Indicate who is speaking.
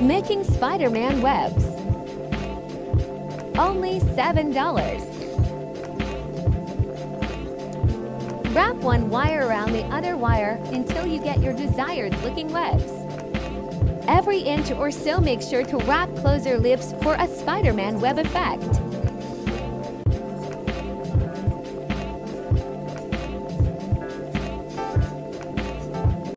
Speaker 1: Making Spider-Man webs. Only $7. Wrap one wire around the other wire until you get your desired looking webs. Every inch or so make sure to wrap closer lips for a Spider-Man web effect.